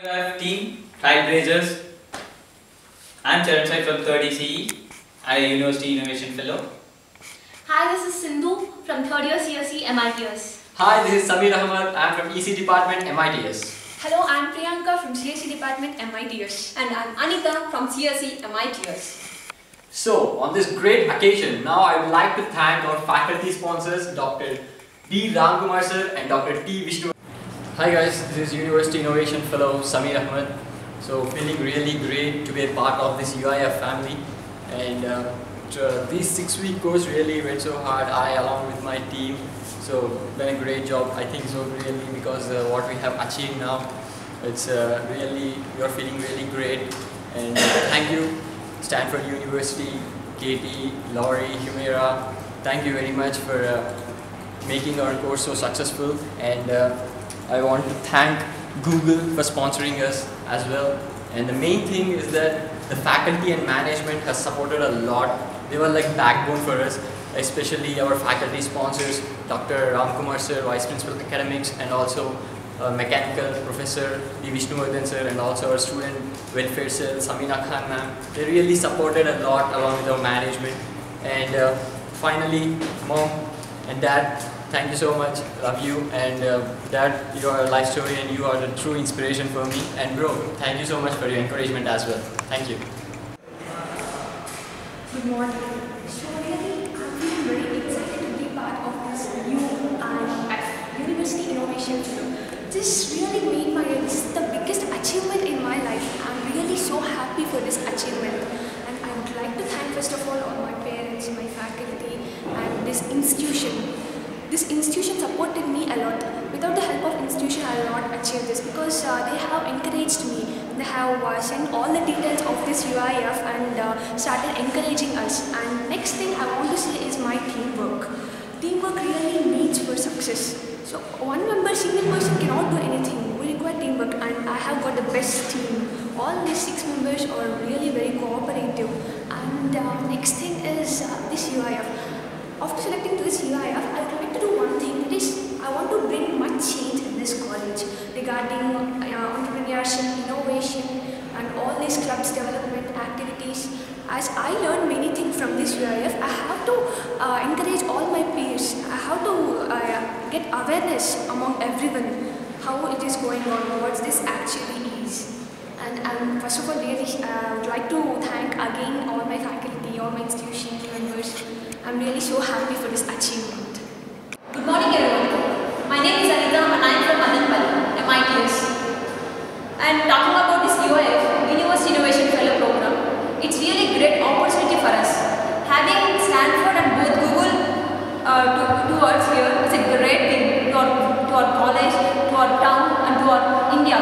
Team, Trailblazers. I'm Charan Sai from 3rd ECE. I'm a University Innovation Fellow. Hi, this is Sindhu from third year CSE MITS. Hi, this is Samir Ahmad. I'm from EC Department, MITS. Hello, I'm Priyanka from CSE Department, MITS. And I'm Anita from CSE, MITS. So, on this great occasion, now I would like to thank our faculty sponsors, Dr. D. Ramkumar sir and Dr. T. Vishnu. Hi guys, this is University Innovation Fellow Samir Ahmed. So, feeling really great to be a part of this UIF family. And uh, this six-week course really went so hard. I, along with my team, so done a great job. I think so really because uh, what we have achieved now, it's uh, really we are feeling really great. And uh, thank you, Stanford University, Katie, Laurie, Humera. Thank you very much for uh, making our course so successful. And uh, I want to thank Google for sponsoring us as well. And the main thing is that the faculty and management has supported a lot. They were like backbone for us, especially our faculty sponsors, Dr. Ramkumar sir, Vice Principal of Academics, and also uh, Mechanical Professor D. Vishnuvardhan sir, and also our student welfare cell, Samina Khan ma'am. They really supported a lot along with our management. And uh, finally, mom and dad, thank you so much. Love you. And uh, dad, you are a life story and you are the true inspiration for me. And bro, thank you so much for your encouragement as well. Thank you. Good morning. So really, I'm feeling very excited to be part of this UIF, University Innovation Fellow. This really made my, this is the biggest achievement in my life. I'm really so happy for this achievement. And I would like to thank first of all all my parents, my faculty, and this institution. This institution supported me a lot. Without the help of institution, I will not achieve this because uh, they have encouraged me. They have uh, sent all the details of this UIF and uh, started encouraging us. And next thing I want to say is my teamwork. Teamwork really needs for success. So one member, single person cannot do anything. We require teamwork and I have got the best team. All these six members are really very cooperative. And uh, next thing is uh, this UIF. After selecting to this UIF, I would like to do one thing. That is, I want to bring much change in this college regarding uh, entrepreneurship, innovation, and all clubs development activities. As I learn many things from this UIF, I have to uh, encourage all my peers. I have to uh, get awareness among everyone how it is going on, what this actually is. And um, first of all, really, I would like to thank again all my faculty, all my institution members. I'm really so happy for this achievement. Good morning, everyone. My name is Anita and I am from Madanapalle, MITS. And talking about this UIF, University Innovation Fellow Program, it's really great opportunity for us. Having Stanford and both Google uh, to, here is a great thing to our, to our college, to our town and to our India.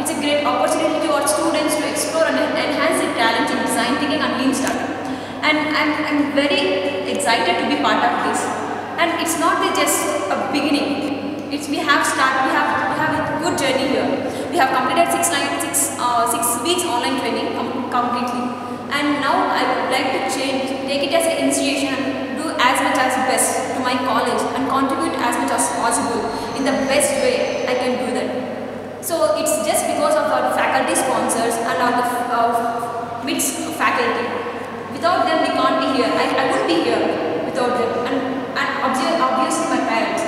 It's a great opportunity to our students to explore and enhance their talent in design thinking and lean startup. And I'm, I'm very excited to be part of this. And it's not just a beginning. It's we have start we have we have a good journey here. We have completed six nine six uh, six weeks online training com completely. And now I would like to change, take it as an initiation as much as best to my college and contribute as much as possible in the best way I can do that. So it's just because of our faculty sponsors and our uh, MITS faculty. Without them, we can't be here. I, I wouldn't be here without them. And, and obviously, my parents,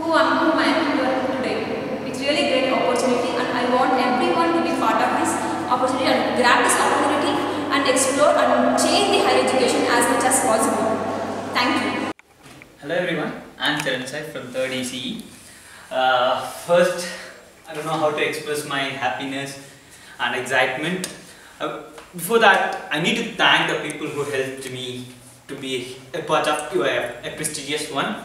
who am whom I am here today. It's really great opportunity and I want everyone to be part of this opportunity and grab this opportunity and explore and change the higher education as much as possible. Thank you. Hello everyone, I'm Charan from 3rd ECE. Uh, first, I don't know how to express my happiness and excitement. Uh, before that, I need to thank the people who helped me to be a part of UIF, a prestigious one.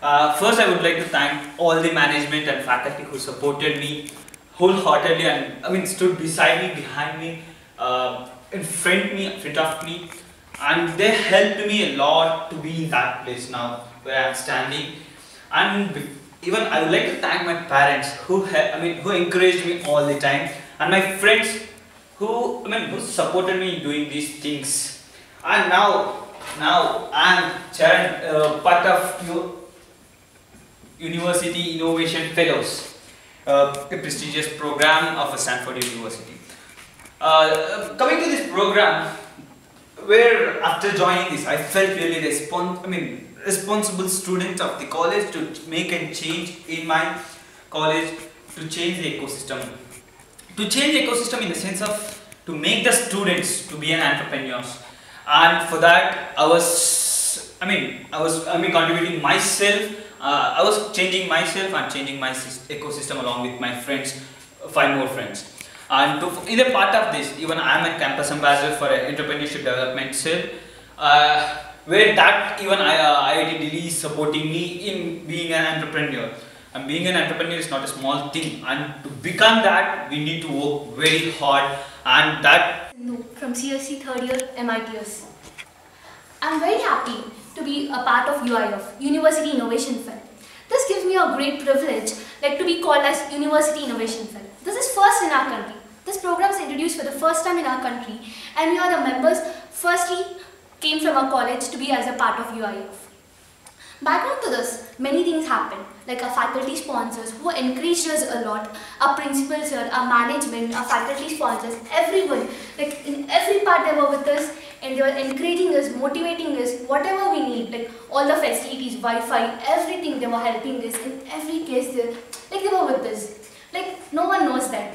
Uh, first, I would like to thank all the management and faculty who supported me wholeheartedly and I mean stood beside me, behind me, uh, in front me, in front of me, and they helped me a lot to be in that place now where I am standing. And even I would like to thank my parents who I mean who encouraged me all the time, and my friends who I mean who supported me in doing these things. And now, now I am Charan, uh, part of you University Innovation Fellows. uh, a prestigious program of a Stanford University. Uh, coming to this program, where after joining this, I felt really respon- I mean, responsible student of the college to make a change in my college to change the ecosystem. To change the ecosystem in the sense of to make the students to be an entrepreneurs. And for that, I was, I mean, I was, I mean, contributing myself. Uh, I was changing myself and changing my ecosystem along with my friends, five more friends. And to, in a part of this, even I am a campus ambassador for a entrepreneurship development cell, uh, where that even I, uh, IIT Delhi is supporting me in being an entrepreneur. And being an entrepreneur is not a small thing, and to become that, we need to work very hard, and that Sindhu from CSE third year MITS. I'm very happy to be a part of UIF, University Innovation Fund. This gives me a great privilege, like to be called as University Innovation Fund. This is first in our country. This program is introduced for the first time in our country, and we are the members. Firstly, came from our college to be as a part of UIF. Background to this, many things happened, like our faculty sponsors who encouraged us a lot, our principals here, our management, our faculty sponsors, everyone, like in every part they were with us and they were encouraging us, motivating us, whatever we need, like all the facilities, Wi-Fi, everything they were helping us, in every case they, like they were with us. No one knows that.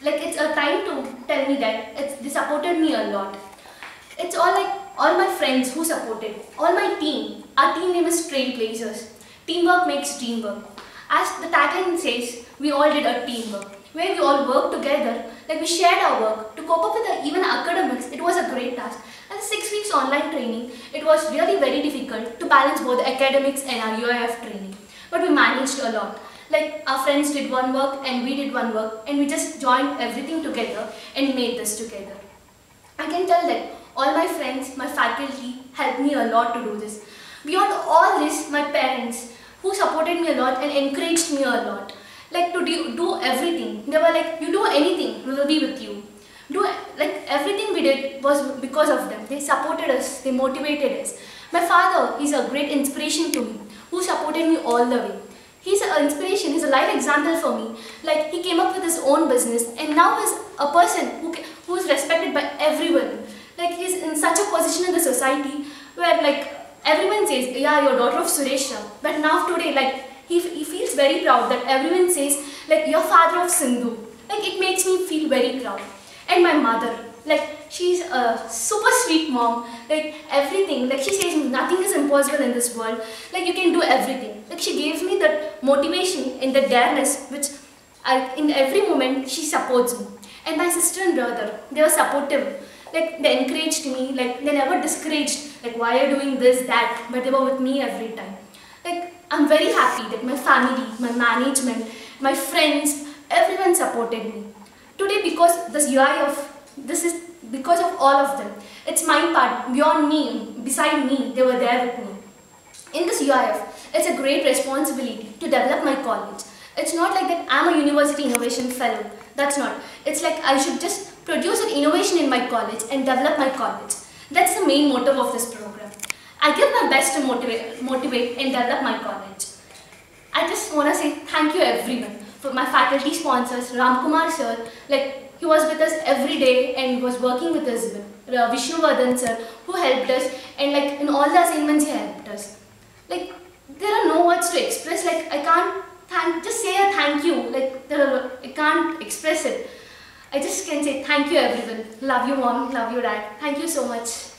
Like it's a time to tell me that it's, they supported me a lot. It's all like all my friends who supported, all my team. Our team name is Trailblazers. Teamwork makes dream work. As the tagline says, we all did a teamwork, where we all worked together, like we shared our work to cope up with the, even academics. It was a great task. And six weeks online training, it was really very difficult to balance both academics and our UIF training. But we managed a lot. Like our friends did one work and we did one work, and we just joined everything together and made this together. I can tell that all my friends, my faculty helped me a lot to do this. Beyond all this, my parents who supported me a lot and encouraged me a lot. Like to do, do everything. They were like, you do anything, we will be with you. Do like everything we did was because of them. They supported us, they motivated us. My father is a great inspiration to me, who supported me all the way. He's an inspiration, he's a life example for me. Like he came up with his own business and now is a person who, who is respected by everyone. Like he's in such a position in the society where like everyone says, yeah, you're daughter of Suresh. But now today, like he, he feels very proud that everyone says, like you're father of Sindhu. Like it makes me feel very proud. And my mother, like she's a super sweet mom. Like everything, like she says nothing is impossible in this world. Like you can do everything. Like she gives me that motivation and the dareness which I, in every moment she supports me. And my sister and brother, they were supportive. Like they encouraged me, like they never discouraged, like why are you doing this, that, but they were with me every time. Like I'm very happy that my family, my management, my friends, everyone supported me. Today because this UIF, this is because of all of them. It's my part, beyond me, beside me, they were there with me. In this UIF, it's a great responsibility to develop my college. It's not like that I'm a university innovation fellow. That's not. It's like I should just produce an innovation in my college and develop my college. That's the main motive of this program. I give my best to motivate, motivate and develop my college. I just want to say thank you everyone for my faculty sponsors, Ramkumar sir, like he was with us every day and was working with us, uh, Vishnuvardhan sir, who helped us and like in all the assignments he helped us. Like there are no words to express, like I can't thank, just say a thank you, like there are, I can't express it. I just can say thank you everyone. Love you mom, love you dad. Thank you so much.